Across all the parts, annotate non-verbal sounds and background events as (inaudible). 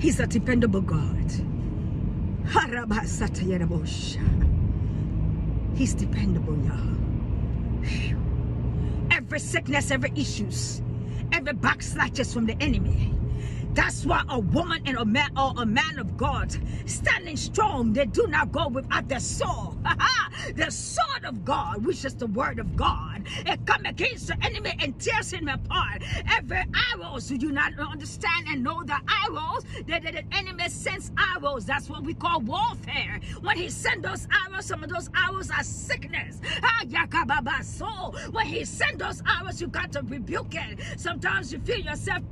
He's a dependable God. He's dependable, y'all. Every sickness, every issues, every backsliders from the enemy. That's why a woman and a man or a man of God standing strong, they do not go without their sword. (laughs) the sword of God, which is the word of God. It come against the enemy and tears him apart. Every arrows, do you not understand and know the arrows? That the enemy sends arrows. That's what we call warfare. When he sends those arrows, some of those arrows are sickness. Ah. So when he sends those arrows, you got to rebuke it. Sometimes you feel yourself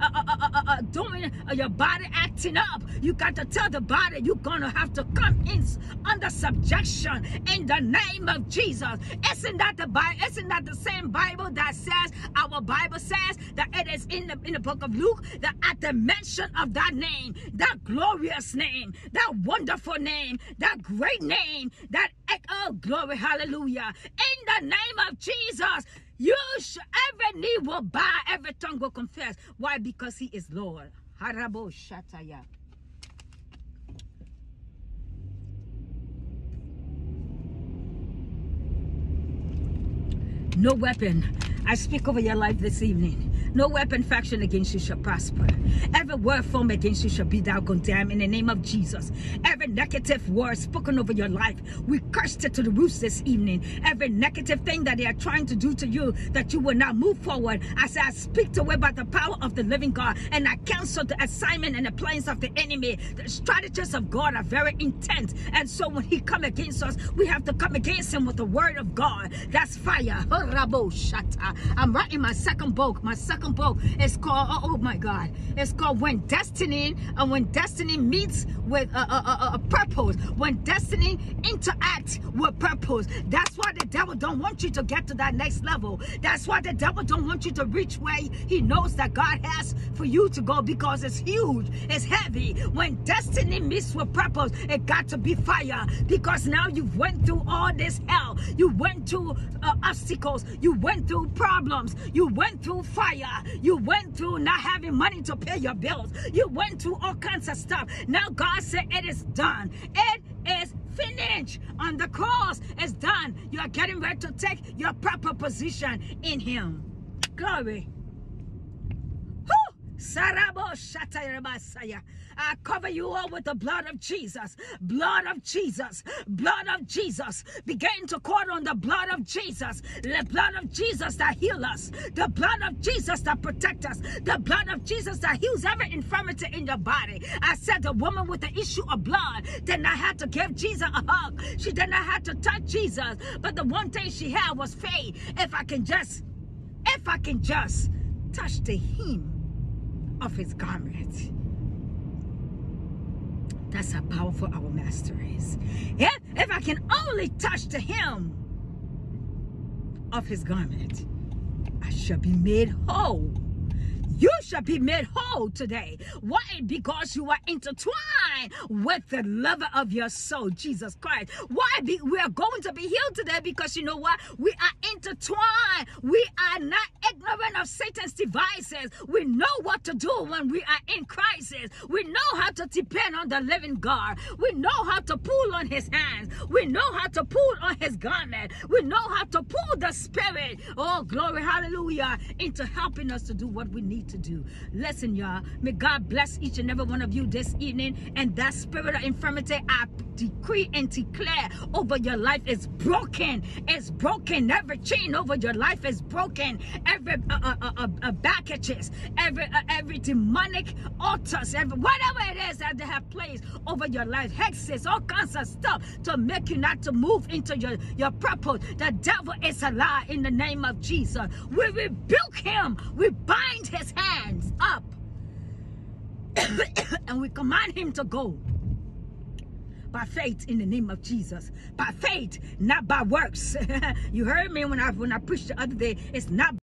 uh, uh, uh, uh, uh, doing uh, your body acting up. You got to tell the body you're gonna have to come in under subjection in the name of Jesus. Isn't that the Bible? Isn't that the same Bible that says our Bible says that it is in the in the book of Luke that at the mention of that name, that glorious name, that wonderful name, that great name, that oh glory, hallelujah, in the name of Jesus. You sh- every knee will bow, every tongue will confess. Why? Because He is Lord. Harabo shataya. No weapon. I speak over your life this evening. No weapon faction against you shall prosper. Every word formed against you shall be thou condemned in the name of Jesus. Every negative word spoken over your life, we cursed it to the roots this evening. Every negative thing that they are trying to do to you, that you will not move forward. I say, I speak to it by the power of the living God, and I cancel the assignment and the plans of the enemy. The strategies of God are very intense, and so when He come against us, we have to come against Him with the word of God. That's fire. (laughs) I'm writing my second book. My second is called, oh, oh my God, it's called When Destiny, and uh, when Destiny meets with a, a, a, a purpose, when Destiny interact with purpose. That's why the devil don't want you to get to that next level. That's why the devil don't want you to reach where he knows that God has for you to go because it's huge, it's heavy. When destiny meets with purpose, it got to be fire because now you've went through all this hell. You went through uh, obstacles. You went through problems. You went through fire. You went through not having money to pay your bills. You went through all kinds of stuff. Now God said it is done. It is finished on the cross. It's done. You are getting ready to take your proper position in Him. Glory. I cover you all with the blood of Jesus. Blood of Jesus. Blood of Jesus. Begin to call on the blood of Jesus. The blood of Jesus that heals us. The blood of Jesus that protects us. The blood of Jesus that heals every infirmity in your body. I said the woman with the issue of blood did not have to give Jesus a hug. She did not have to touch Jesus. But the one thing she had was faith. If I can just, if I can just touch the hem of his garment. That's how powerful our master is. If I can only touch the hem of his garment, I shall be made whole. You shall be made whole today. Why? Because you are intertwined with the lover of your soul, Jesus Christ. Why? Be, we are going to be healed today because you know what? We are intertwined. We are not ignorant of Satan's devices. We know what to do when we are in crisis. We know how to depend on the living God. We know how to pull on his hands. We know how to pull on his garment. We know how to pull the spirit. Oh, glory, hallelujah, into helping us to do what we need to do. Listen, y'all. May God bless each and every one of you this evening. And that spirit of infirmity, I decree and declare over your life is broken. It's broken. Every chain over your life is broken. Every uh, uh, uh, uh, uh backages, every uh, every demonic altars, every whatever it is that they have placed over your life, hexes, all kinds of stuff to make you not to move into your your purpose. The devil is a lie in the name of Jesus. We rebuke him. We bind his hands up. (coughs) and we command him to go by faith in the name of Jesus. By faith, not by works. (laughs) you heard me when I when I preached the other day. It's not